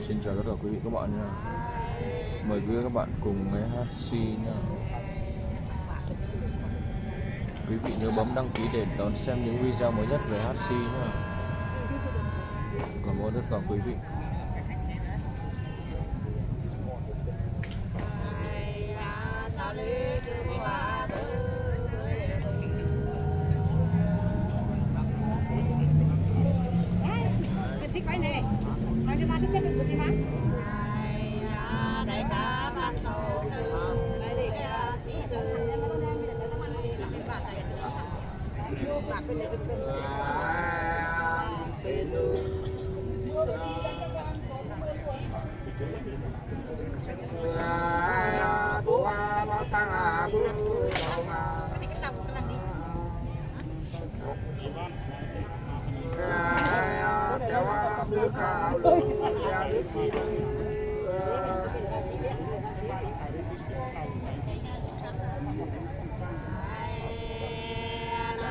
Xin chào tất cả quý vị các bạn nha. Mời quý vị các bạn cùng nghe hát si nha. Quý vị nhớ bấm đăng ký để đón xem những video mới nhất về hát si nha. Cảm ơn tất cả quý vị.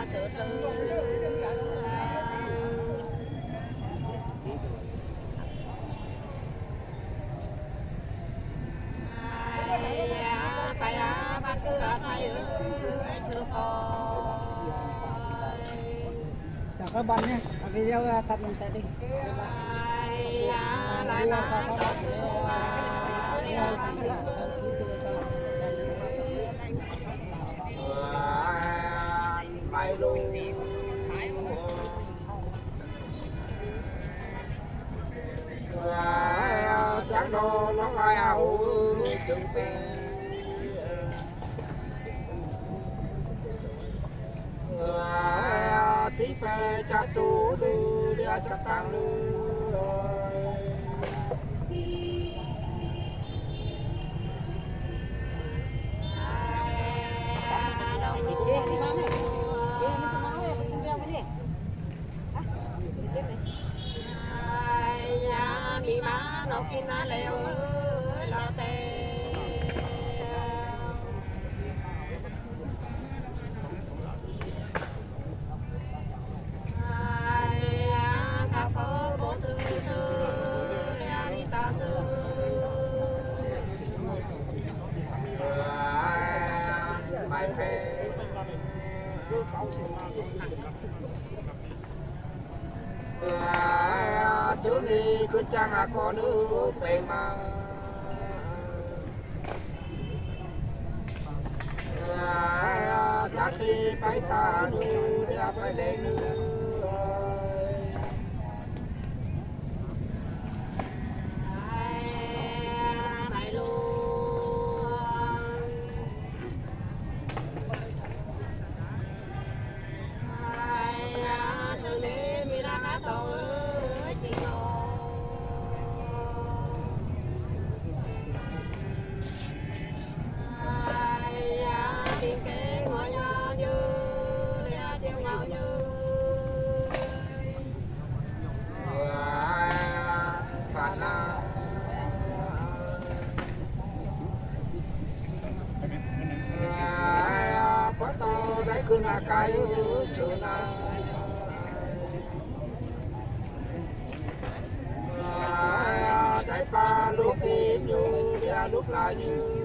Na sự thư phải bắt cứ thay coi chào các bạn nhé. Video tập mình tại đi. Lại là tang. lu xuống đi cứ chăng à có nữ về mà. Na kai su na. Cái sự là đấy ba lúc kim như dia lúc là như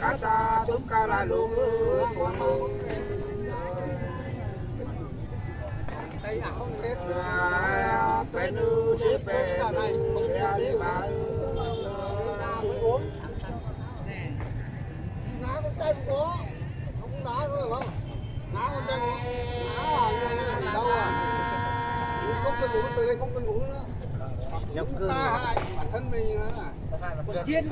cá sa chúng ca la luôn phụ chiến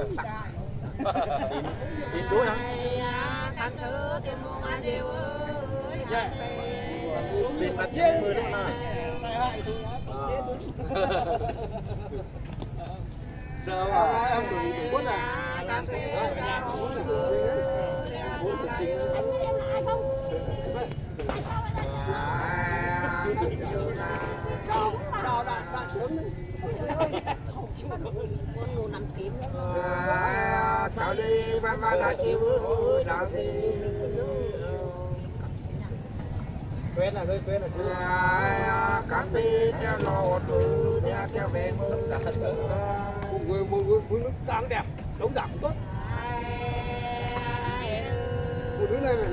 nhìn đuôi hả? Cảm thứ tiền mong ăn gì ơi nhìn mặt chết mười lúc nào Sao à, em đủ đủ à? cảm thứ Bốn cục xinh. Chào, chào đại đại tướng đi. con ngủ nằm kiếm sao đi văn văn là chịu đạo gì quên à, quên quen à. cảm bi theo lò từ nhà theo về mưa Một người một người phụ nữ càng đẹp, đống đẳng tốt. Phụ nữ này này.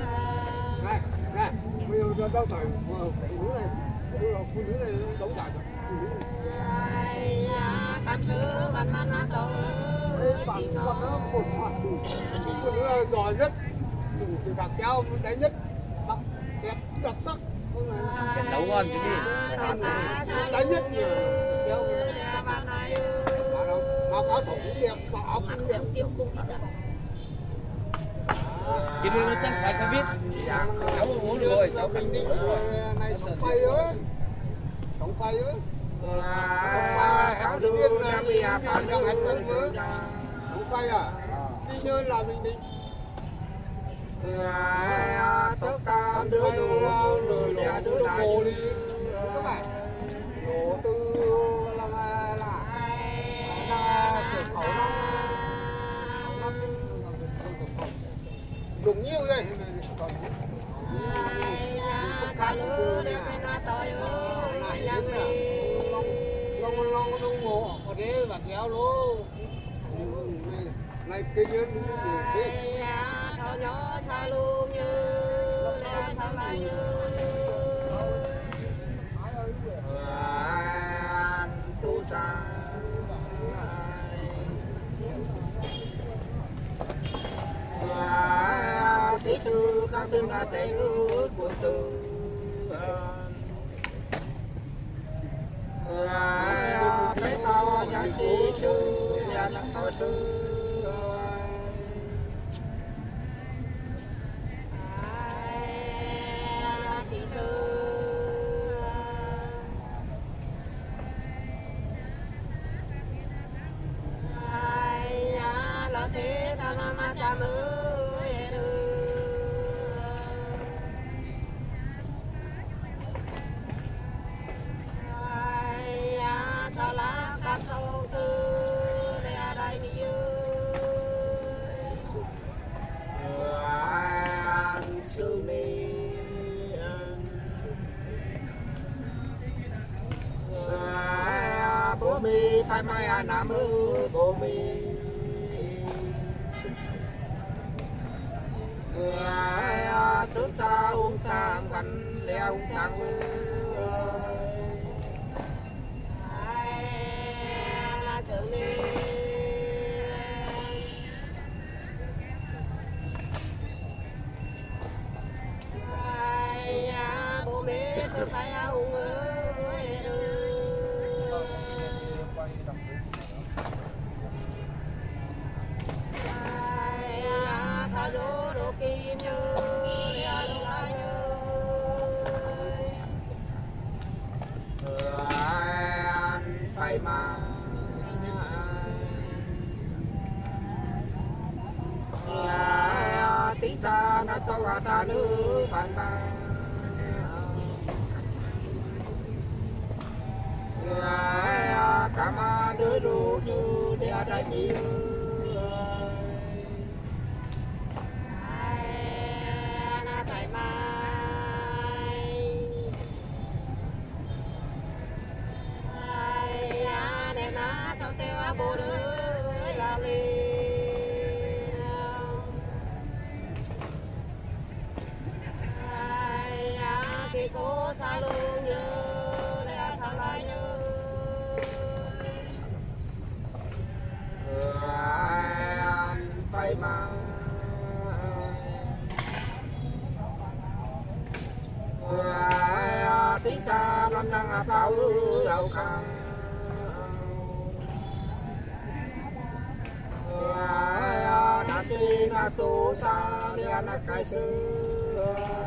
Này, này, bây giờ ra đâu phải phụ nữ này. Phụ nữ này đống đẳng rồi. Phụ nữ này. cảm tổ nữ giỏi nhất. Đủ sự bạc keo cái nhất. Sắc, đẹp, đặc sắc. Con. Xấu ngon chứ gì Cái nhất là Mà có thủ áo cũng đẹp, mà áo cũng đẹp. tiêu đưa ít ạ nó chắc phải không biết. Cháu uống rồi, cháu khẳng định rồi. Này sống phay ơi. Sống phay ơi cáo đưa nhà bia phản Trong ứng hành quân sự mới. Sống phay à? Đi nhơn là mình định. tất cả đưa đưa nhà đưa lại Đồ đi. Các bạn. Đồ từ là là là là cửa khẩu năm năm đúng nhiều đây cả lứa để bên nó tới ơi nhà mình long mồ ở đây và kéo lô này cây nhân cái thọ nhỏ xa luôn như đeo xa lại như. Tu sa. Thế tư các tư là tế ước của tư thấy bao giá trị trừ nhà nắng thôi trừ chỉ thư là thế cho nó mà cha mới phải nó tu sa liên cai sư.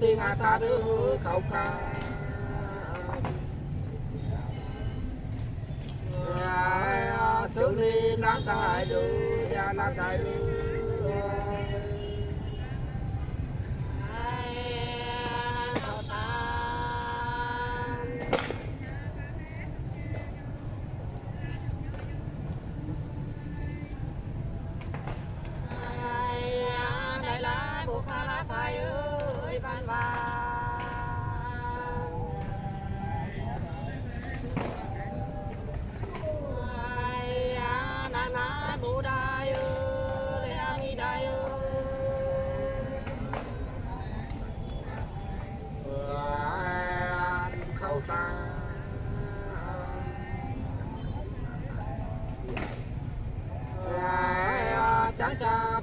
tiên a ta đứa khẩu ca.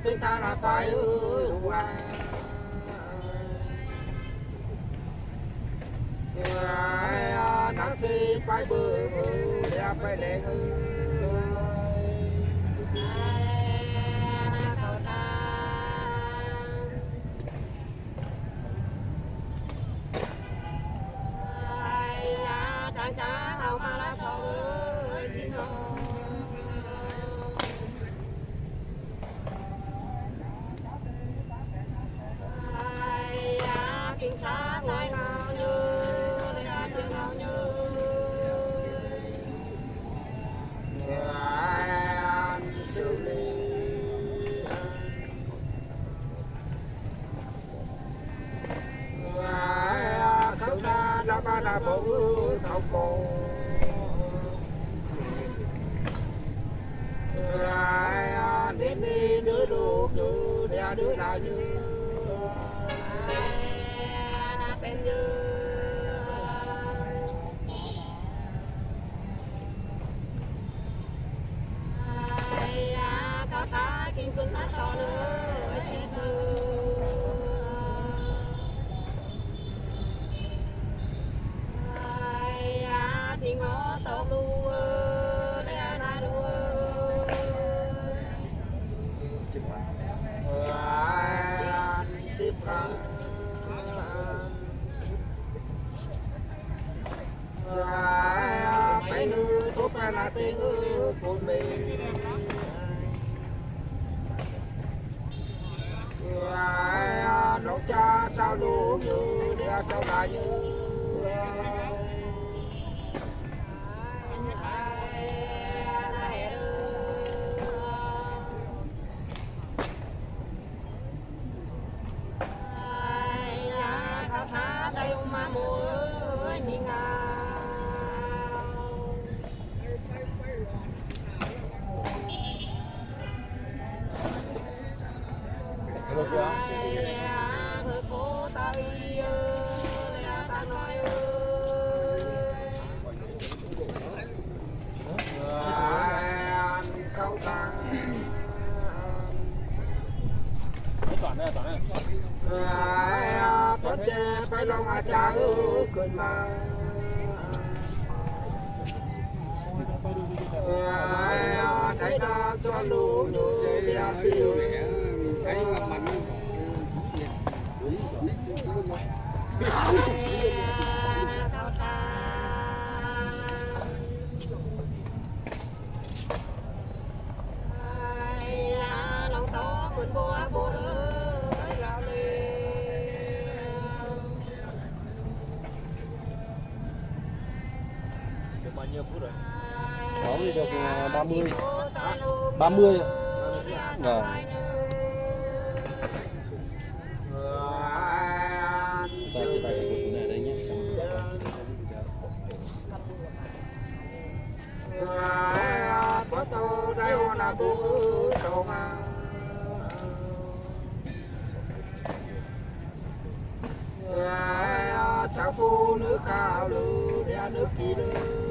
tiếng ta là phải Hãy subscribe cho kênh Ghiền Mì Gõ Để không bỏ lỡ những video hấp dẫn Mataru Kunma. 30 ạ. Vâng. Cháu phụ nữ cao lưu, đeo nước kỳ lưu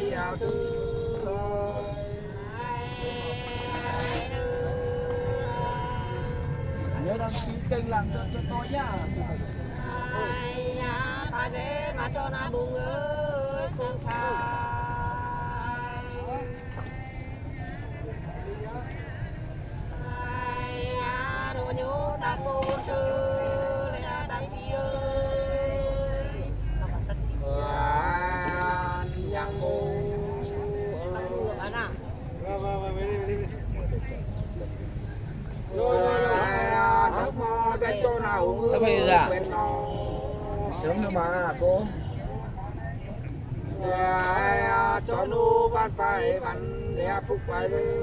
thì nhớ đăng ký kênh làm cho cho tôi nhá ai nhá, ta dễ mà cho na bùng ơi không sao Island.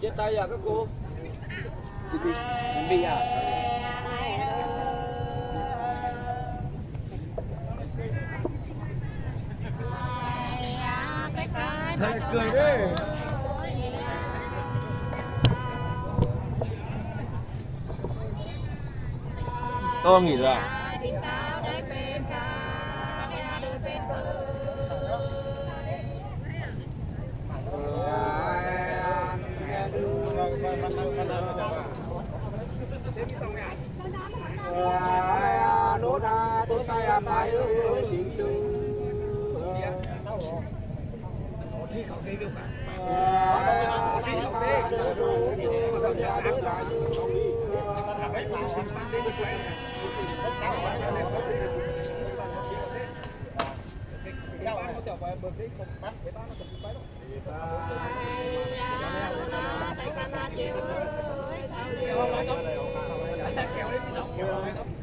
Chết tay à các cô? Chuẩn bị chuẩn bị à? Thầy cười đi tôi nghỉ rồi tôi sai à mai ơi ơi chuyện xưa đi không đi được mà đi không đi không đi không đi Thank you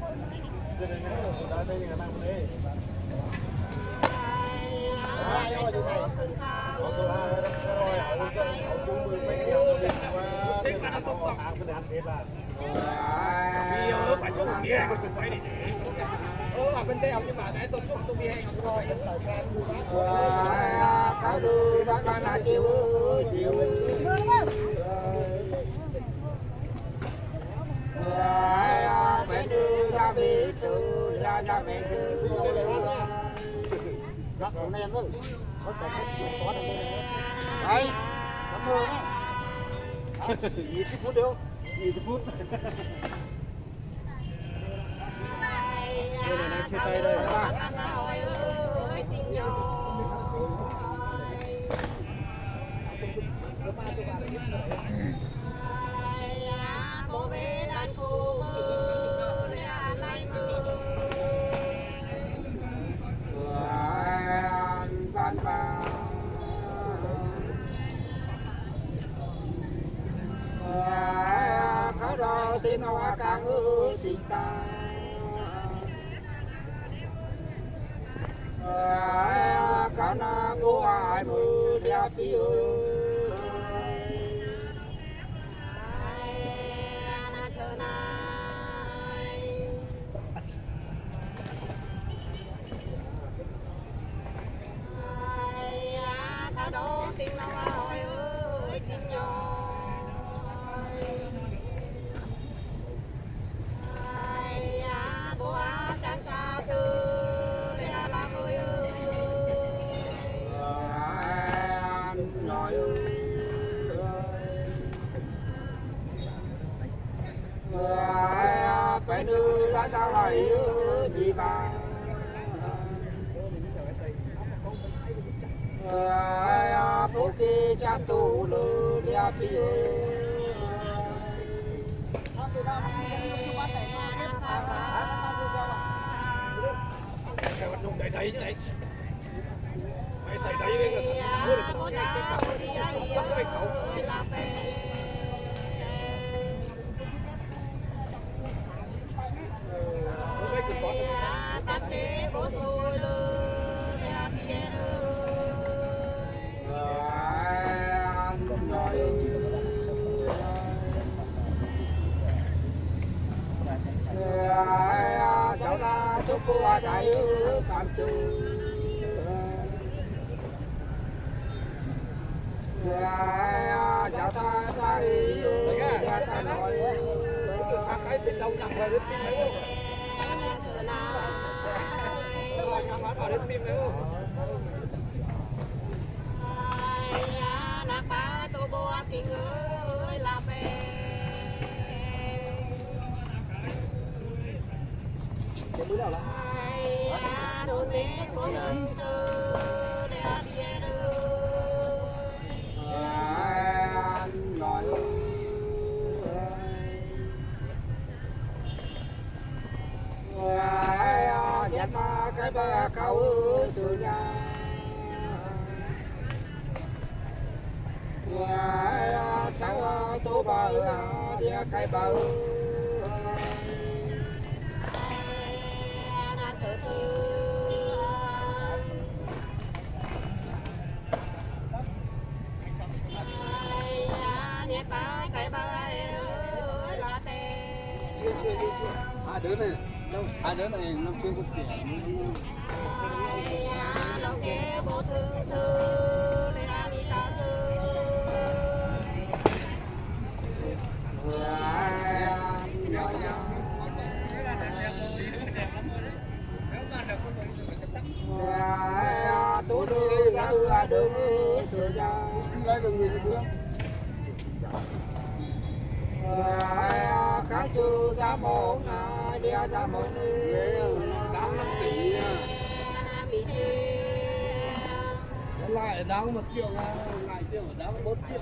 ở bên đây học nhưng mà nãy tôi chụp tôi bia hay học rồi cá đu bác con là chiều chiều đồ nem vâng Có thể cái chuyện có được Đấy. Cảm ơn á. 20 phút đâu? 20 phút? Chia tay đây phải đưa ra sao lại gì bà phút đi chăm tu lư lia phi Cái cái đại cô trái cảm chú cháu ta ta ý cha ta nói Sang cái trên đầu nhằm vào đến tim này không Chờ nào Nhằm vào đến tim này không bố tình ơi là về cái bờ cao sự nhà sao tu bờ địa cái bờ hai đứa này năm xưa cũng trẻ đưa sửa ra lấy về người nữa cá chưa ra bốn nào lại đáng một triệu lại triệu đáng bốn triệu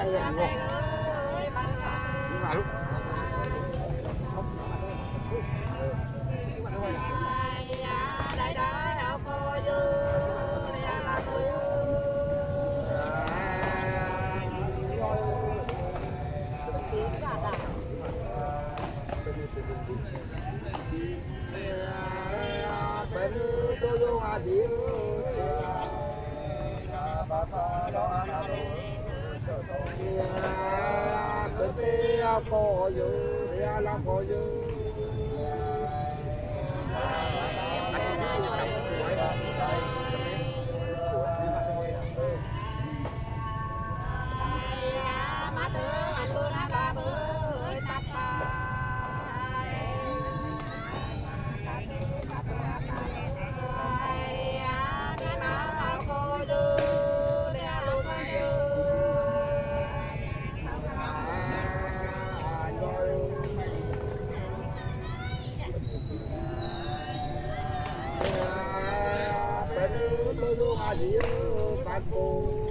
안녕 하. Brasil, faz.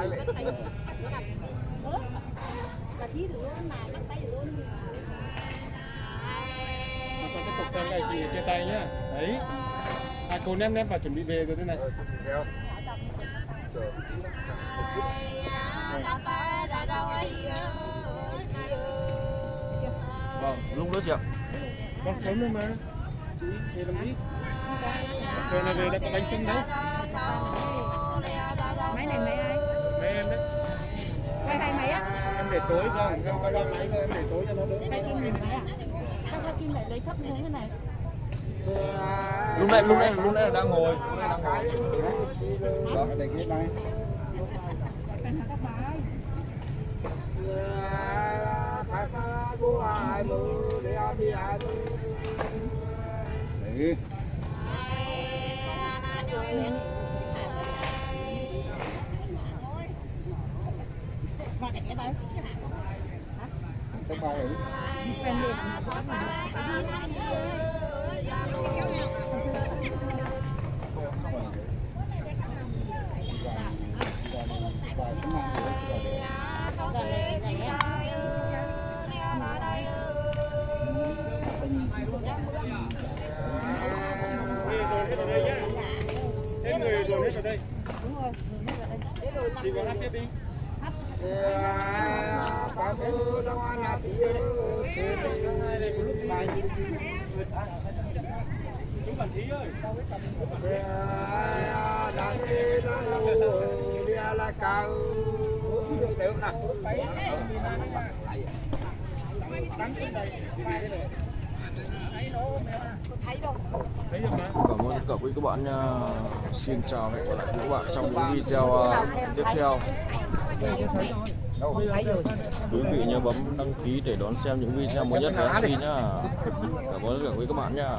Dạ, dạ. tay là thí được luôn mà bắt tay luôn còn tiếp tục sang ngày chị chia tay nhá đấy à cô ném ném và chuẩn bị về rồi thế này vâng lúc nữa chị ạ. Con sớm lên mà chị về làm đi về là về đã có bánh trưng đấy. Máy này máy ai mày thay máy á? Em để tối không? Em quay ra máy thôi, em để tối cho nó đỡ. Thay kim máy à? Sao sao kim lại lấy thấp xuống thế này? lúc nãy lúc nãy lúc nãy đang ngồi đang ngồi đó để ghế này Đấy. Cái bài ấy. Bài cái này nữa chỉ là để Hết rồi hết ở đây. Chị vào hát tiếp đi. Chú Bản Thí ơi cảm ơn tất cả quý các bạn nha xin chào và hẹn gặp lại các bạn trong những video ờ, tiếp theo quý vị nhớ bấm đăng ký để đón xem những video mới nhất của MC nhá. Cảm ơn tất cả quý các bạn nha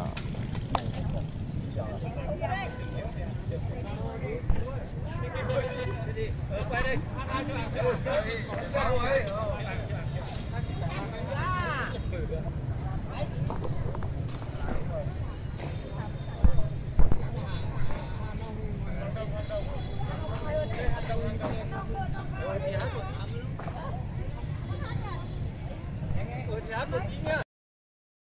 hấp dẫn